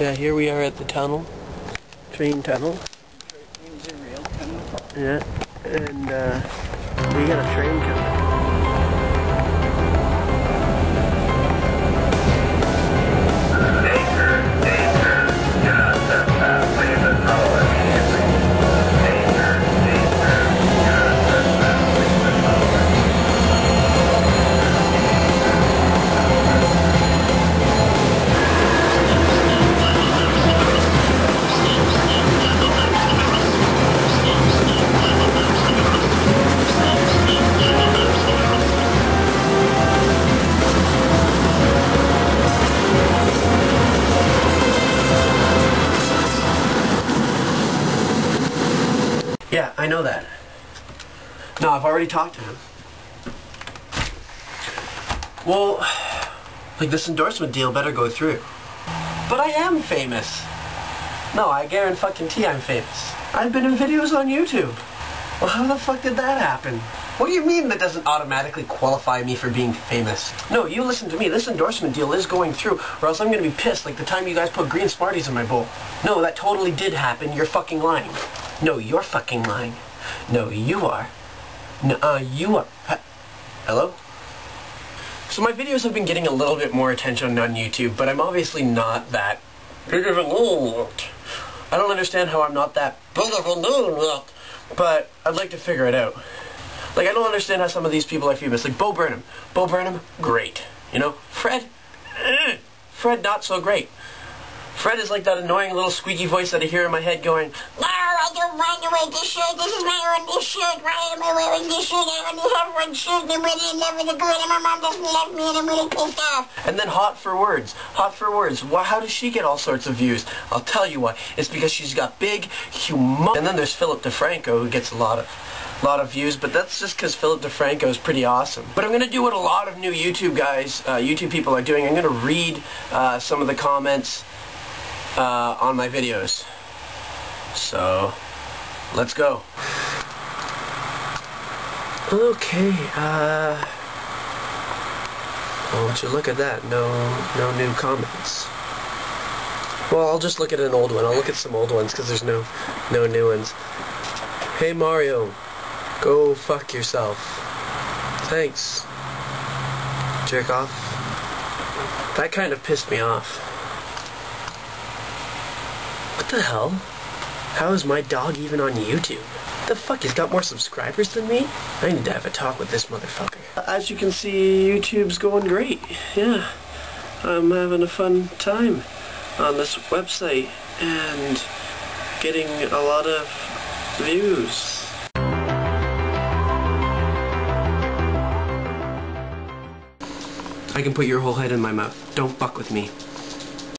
Yeah, here we are at the tunnel. Train tunnel. It's a real tunnel. Yeah. And uh, we got a train coming. Yeah, I know that. No, I've already talked to him. Well, like this endorsement deal better go through. But I am famous. No, I guarantee I'm famous. I've been in videos on YouTube. Well, how the fuck did that happen? What do you mean that doesn't automatically qualify me for being famous? No, you listen to me. This endorsement deal is going through, or else I'm gonna be pissed like the time you guys put green Smarties in my bowl. No, that totally did happen. You're fucking lying. No, you're fucking lying. No, you are. No, uh, you are. Hello? So my videos have been getting a little bit more attention on YouTube, but I'm obviously not that big of. I don't understand how I'm not that big of but I'd like to figure it out. Like, I don't understand how some of these people are famous. Like, Bo Burnham. Bo Burnham, great. You know? Fred? eh. Fred, not so great. Fred is like that annoying little squeaky voice that I hear in my head going, No, I don't want to wear this shirt. This is my this shirt. Why am I wearing this shirt? I only have one shirt and I'm really never the good and my mom doesn't love me and I'm really pissed off. And then Hot for Words. Hot for Words. Why, how does she get all sorts of views? I'll tell you why. It's because she's got big, humongous... And then there's Philip DeFranco who gets a lot of lot of views, but that's just because Philip DeFranco is pretty awesome. But I'm going to do what a lot of new YouTube guys, uh, YouTube people are doing. I'm going to read uh, some of the comments uh, on my videos. So, let's go. Okay, uh... Well, would you look at that? No, no new comments. Well, I'll just look at an old one. I'll look at some old ones because there's no, no new ones. Hey Mario, go fuck yourself. Thanks. Jerk off. That kind of pissed me off. What the hell? How is my dog even on YouTube? The fuck, he's got more subscribers than me? I need to have a talk with this motherfucker. As you can see, YouTube's going great. Yeah. I'm having a fun time on this website and getting a lot of views. I can put your whole head in my mouth. Don't fuck with me.